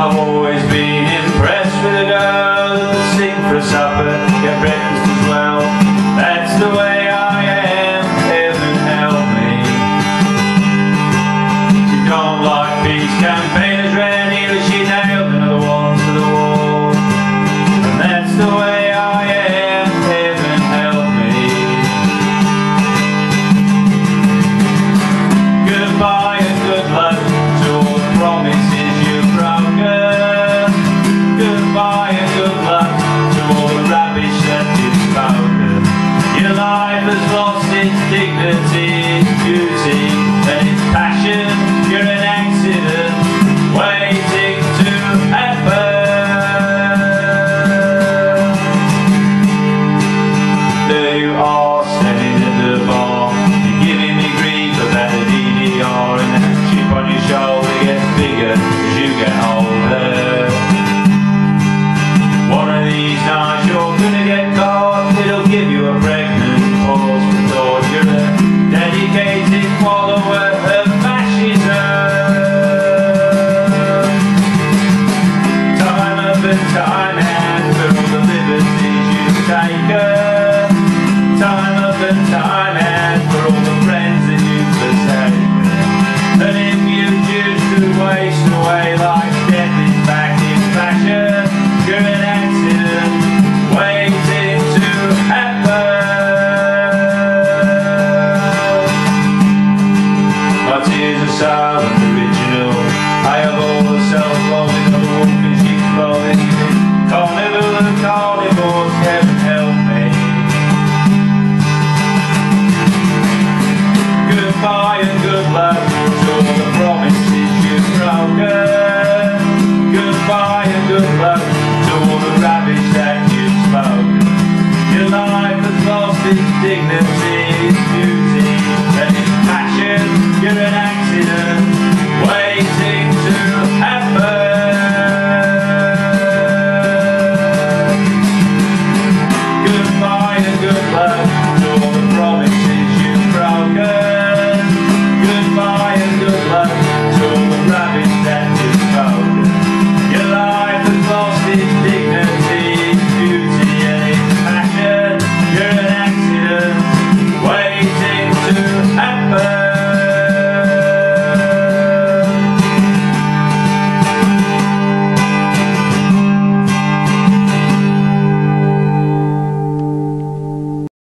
I've always been impressed with the girls that sing for supper, get breakfast as well. That's the way I am, heaven help me. You don't like these campaigns. These nights you're gonna get caught. It'll give you a pregnant pause for dedicated follower. Time and time all the liberties you've taken. lost its dignity, its beauty, and its passion. You're an accident waiting.